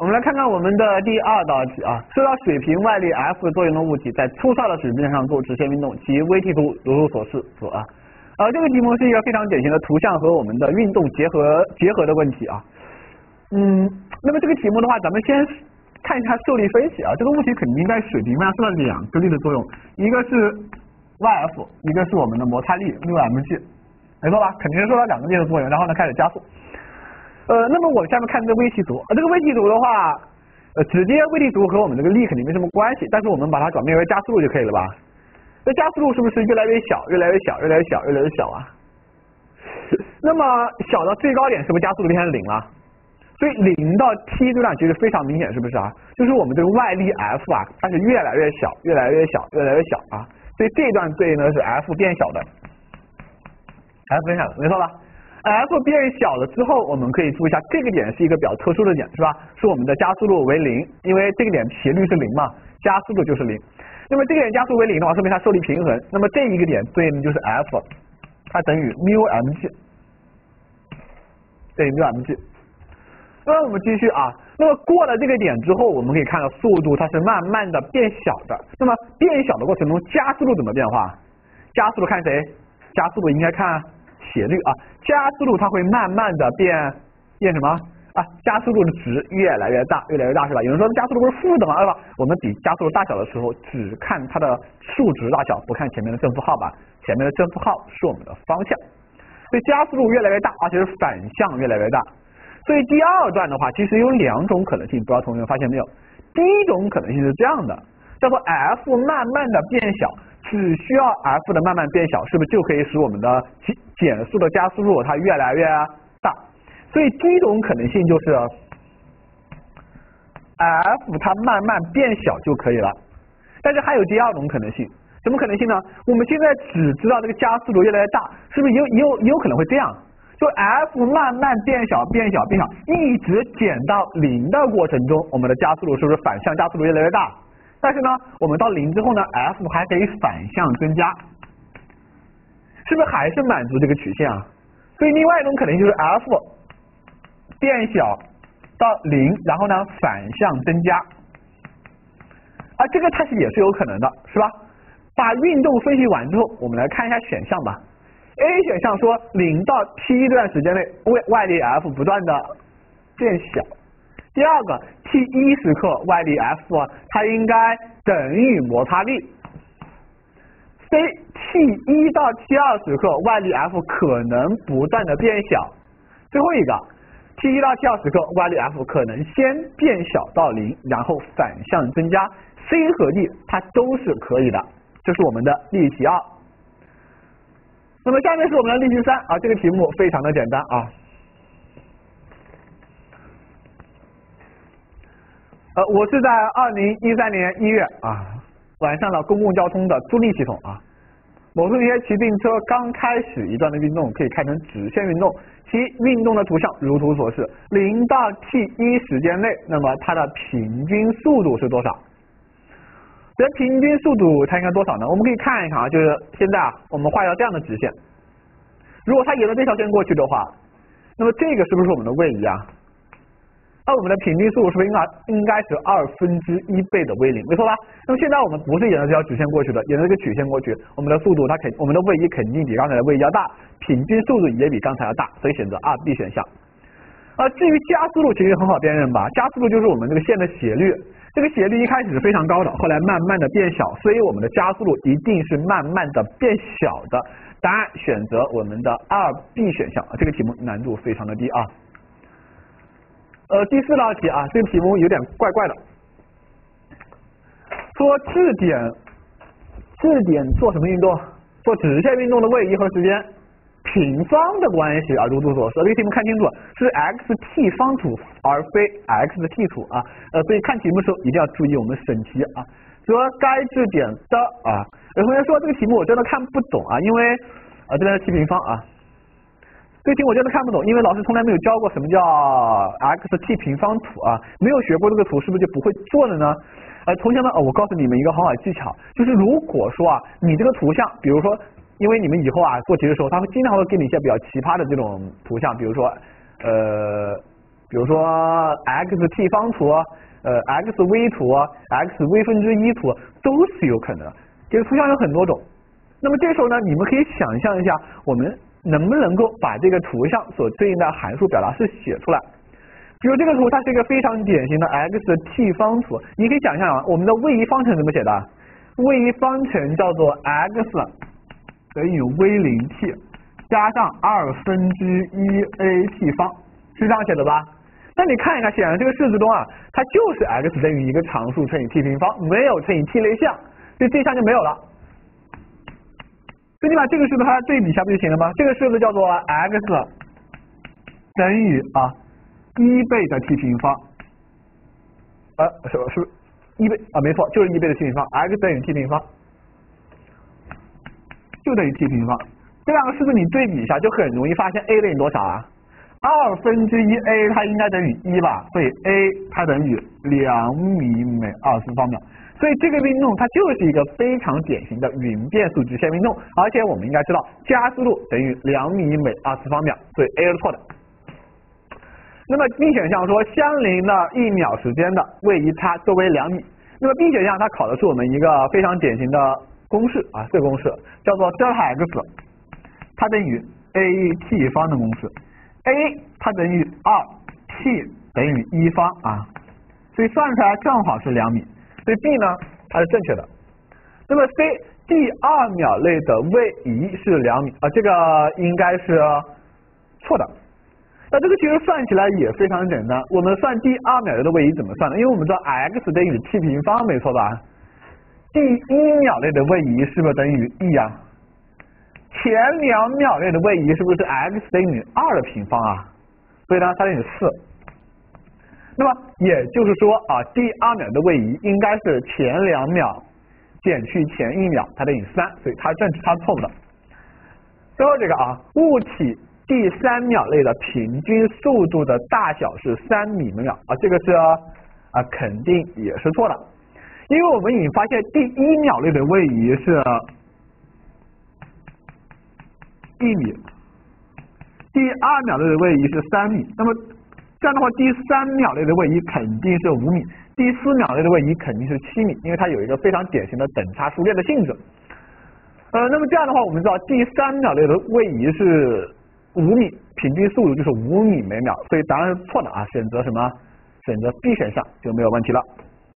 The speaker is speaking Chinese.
我们来看看我们的第二道题啊，受到水平外力 F 作用的物体在粗糙的水面上做直线运动，其微体图如图所示。图啊，呃，这个题目是一个非常典型的图像和我们的运动结合结合的问题啊。嗯，那么这个题目的话，咱们先看一下受力分析啊。这个物体肯定在水平面上受到两个力的作用，一个是 Yf，一个是我们的摩擦力六 mg，没错吧？肯定是受到两个力的作用，然后呢开始加速。呃，那么我下面看这个微体图，这个微体图的话，呃，直接微体图和我们这个力肯定没什么关系，但是我们把它转变为加速度就可以了吧？那加速度是不是越来越小，越来越小，越来越小，越来越小啊？那么小到最高点是不是加速度变成零了？所以零到 t 这段其实非常明显，是不是啊？就是我们这个外力 F 啊，它是越来越小，越来越小，越来越小啊。所以这段对应的是 F 变小的，F 变小的，没错吧？F 变小了之后，我们可以注意一下，这个点是一个比较特殊的点，是吧？是我们的加速度为零，因为这个点斜率是零嘛，加速度就是零。那么这个点加速为零的话，说明它受力平衡。那么这一个点对应的就是 F，它等于缪 mg，等于缪 mg。那我们继续啊，那么过了这个点之后，我们可以看到速度它是慢慢的变小的。那么变小的过程中，加速度怎么变化？加速度看谁？加速度应该看。斜率啊，加速度它会慢慢的变变什么啊？加速度的值越来越大，越来越大是吧？有人说加速度不是负的吗？对吧？我们比加速度大小的时候，只看它的数值大小，不看前面的正负号吧？前面的正负号是我们的方向，所以加速度越来越大，而且是反向越来越大。所以第二段的话，其实有两种可能性，不知道同学们发现没有？第一种可能性是这样的，叫做 F 慢慢的变小。只需要 F 的慢慢变小，是不是就可以使我们的减减速的加速度它越来越大？所以第一种可能性就是 F 它慢慢变小就可以了。但是还有第二种可能性，什么可能性呢？我们现在只知道这个加速度越来越大，是不是有有也有可能会这样？就 F 慢慢变小变小变小，一直减到零的过程中，我们的加速度是不是反向加速度越来越大？但是呢，我们到零之后呢，F 还可以反向增加，是不是还是满足这个曲线啊？所以另外一种可能就是 F 变小到零，然后呢反向增加，啊，这个它是也是有可能的，是吧？把运动分析完之后，我们来看一下选项吧。A 选项说零到 t 这段时间内，外外力 F 不断的变小。第二个 t 一时刻外力 F 它应该等于摩擦力。C t 一到 t 二时刻外力 F 可能不断的变小。最后一个 t 一到 t 二时刻外力 F 可能先变小到零，然后反向增加。C 和 D 它都是可以的。这是我们的例题二。那么下面是我们的例题三啊，这个题目非常的简单啊。呃，我是在二零一三年一月啊，晚上的公共交通的助力系统啊，某同学骑自行车刚开始一段的运动可以看成直线运动，其运动的图像如图所示，零到 t 一时间内，那么它的平均速度是多少？这平均速度它应该多少呢？我们可以看一看啊，就是现在啊，我们画一条这样的直线，如果它沿着这条线过去的话，那么这个是不是我们的位移啊？那我们的平均速度是不是应该应该是二分之一倍的 v 零，没错吧？那么现在我们不是沿着这条直线过去的，沿着这个曲线过去，我们的速度它肯我们的位移肯定比刚才的位移要大，平均速度也比刚才要大，所以选择二 B 选项。啊，至于加速度其实很好辨认吧，加速度就是我们这个线的斜率，这个斜率一开始是非常高的，后来慢慢的变小，所以我们的加速度一定是慢慢的变小的。答案选择我们的二 B 选项，这个题目难度非常的低啊。呃，第四道题啊，这个题目有点怪怪的，说质点，质点做什么运动？做直线运动的位移和时间平方的关系啊，如图所示。这个题目看清楚，是 x t 方图而非 x t 图啊，呃，所以看题目的时候一定要注意我们审题啊。则该质点的啊，有同学说这个题目我真的看不懂啊，因为啊这边是 t 平方啊。这题我真的看不懂，因为老师从来没有教过什么叫 x t 平方图啊，没有学过这个图，是不是就不会做了呢？呃，同学们，我告诉你们一个很好技巧，就是如果说啊，你这个图像，比如说，因为你们以后啊做题的时候，他会经常会给你一些比较奇葩的这种图像，比如说，呃，比如说 x t 方图，呃 x v 图，x v 分之一图都是有可能。这个图像有很多种。那么这时候呢，你们可以想象一下，我们能不能够把这个图像所对应的函数表达式写出来？比如这个图，它是一个非常典型的 x t 方图，你可以想象啊，我们的位移方程怎么写的？位移方程叫做 x 等于 v 零 t 加上二分之一 a t 方，是这样写的吧？那你看一看，显然这个式子中啊，它就是 x 等于一个常数乘以 t 平方，没有乘以 t 类项，所以这项就没有了。所以你把这个式子它对比一下不就行了吗？这个式子叫做 x 等于啊一倍的 t 平方，呃是是一倍啊没错，就是一倍的 t 平方，x 等于 t 平方就等于 t 平方。这两个式子你对比一下，就很容易发现 a 等于多少啊？二分之一 a 它应该等于一吧，所以 a 它等于两米每二次方秒。所以这个运动它就是一个非常典型的匀变速直线运动，而且我们应该知道加速度等于两米每二次方秒，所以 A 是错的。那么 B 选项说相邻的一秒时间的位移差作为两米，那么 B 选项它考的是我们一个非常典型的公式啊，这个公式叫做德尔塔 x，它等于 a t 方的公式，a 它等于二，t 等于一方啊，所以算出来正好是两米。所以 B 呢，它是正确的。那么 C 第二秒内的位移是两米啊，这个应该是错的。那这个其实算起来也非常简单。我们算第二秒内的位移怎么算呢？因为我们知道 x 等于 t 平方，没错吧？第一秒内的位移是不是等于 e 啊？前两秒内的位移是不是 x 等于二的平方啊？所以呢，它等于四。那么也就是说啊，第二秒的位移应该是前两秒减去前一秒，它等于三，所以它正它错误的。最后这个啊，物体第三秒内的平均速度的大小是三米每秒啊，这个是啊肯定也是错的，因为我们已经发现第一秒内的位移是一米，第二秒内的位移是三米，那么。这样的话，第三秒内的位移肯定是五米，第四秒内的位移肯定是七米，因为它有一个非常典型的等差数列的性质。呃，那么这样的话，我们知道第三秒内的位移是五米，平均速度就是五米每秒，所以答案是错的啊，选择什么？选择 B 选项就没有问题了。